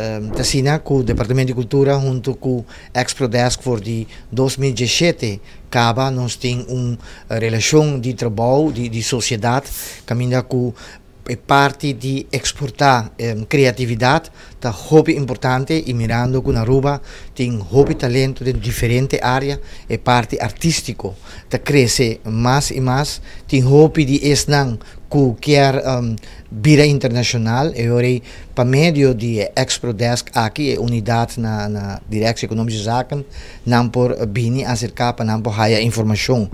Um, Tasina, com o Departamento de Cultura, junto com o Exprodesk for de 2017, acaba, nós temos uma relação de trabalho, de, de sociedade, caminha com é parte de exportar um, criatividade, tá hobby importante e mirando com a Aruba tem hobby talento em diferente área, é parte artístico, tá cresce mais e mais, tem hobby de esnan qualquer um, bira internacional e ora para meio de Exprodesk aqui unidade na, na direção econômica de Zaken não por bini acercar para não por haya informação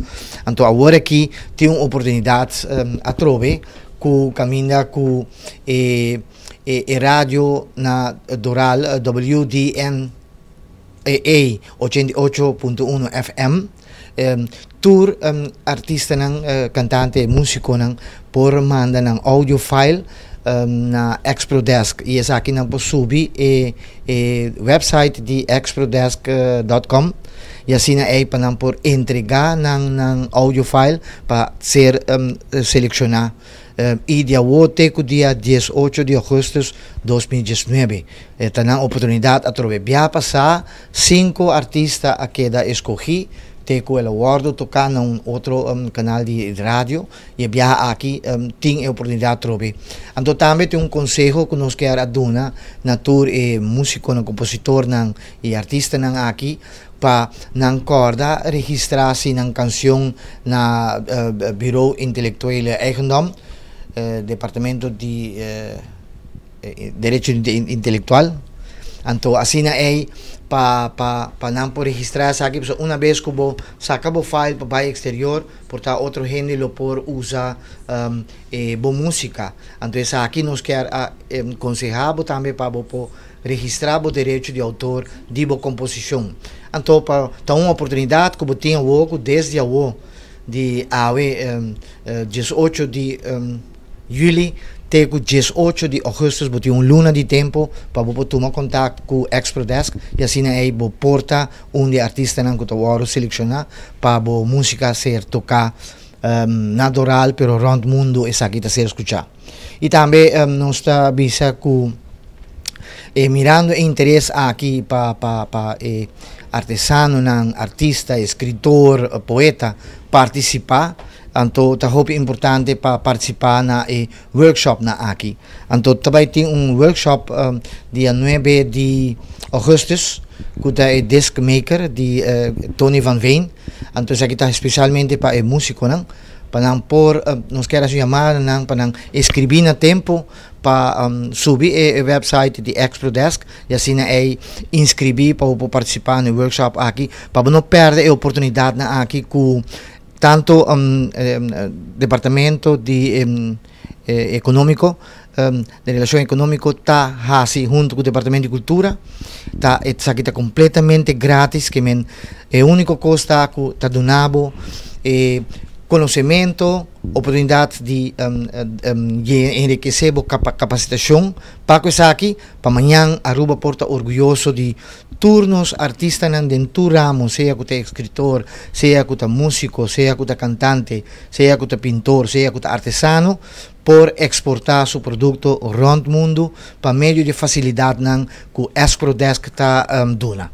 então agora aqui tem uma oportunidade um, a trover ku caminha ku e, e, e radio na Doral WDN AA 88.1 FM um, tour um, artista ng uh, cantante musiko ng por manda ng audio file um, na Exprodesk e sa akin ang posubi e, e website di exprodesk.com uh, assim ay panang por entregar ng, ng audio file para ser um, selecionar um, e dia 8 ko dia 18 de agosto 2019 eh, oportunidade a trove bia passar cinco artistas a queda escolhi teco el awardo tocar num outro um, canal de rádio e viaja aqui um, tem a oportunidade trobe. Então também tem um conselho que nós quer aduna na e músico, na compositor nang, e artista nang aqui para nang corda registrar-se nang canção na uh, Bureau Intelectual Eigendom, uh, Departamento de uh, Direito Intelectual. Então assim é pa pa pa não por registrar aqui so uma vez que vou sacar o file para vai exterior por tá outro gênero por usar um, boa música então essa aqui nós quer aconselhar também para registrar o direito de autor de boa composição então para tá uma oportunidade que eu logo desde a de um, uh, 18 de um, julho Tego 18 de agosto botou um luna de tempo para você tomar contato com o Exprodesk e assim aí você porta onde artista não que eu selecionar para a música ser tocar um, natural, pero rond mundo essa aqui ser escuchar. E também um, nós está bisa com eh, mirando interesse aqui para pa, pa, eh, artesano, artista, escritor, poeta participar Anto ta hope importante para participar na e workshop na aqui. Anto também tem um workshop um, dia 9 de agosto que é disc maker de uh, Tony Van Veen. Anto sa kita especialmente para e músico não panang por uh, nos quer chamar nang panang escrever na tempo para um, subir e, e website de Exprodesk e assim é inscrever para participar no workshop aqui para não perder a oportunidade na aqui com tanto um, eh, departamento de um, eh, econômico um, de relação econômico está assim junto com o departamento de cultura tá isso aqui está completamente grátis que men é o único custo que está donado eh, conhecimento, oportunidade de, um, um, de enriquecer a capacitação para isso aqui, para amanhã Aruba porta orgulhoso de turnos artistas dentro ramo, seja que é escritor, seja que é músico, seja que é cantante, seja que é pintor, seja que é artesano, por exportar seu produto rond mundo para meio de facilidade que o Esprodesk está um, dando.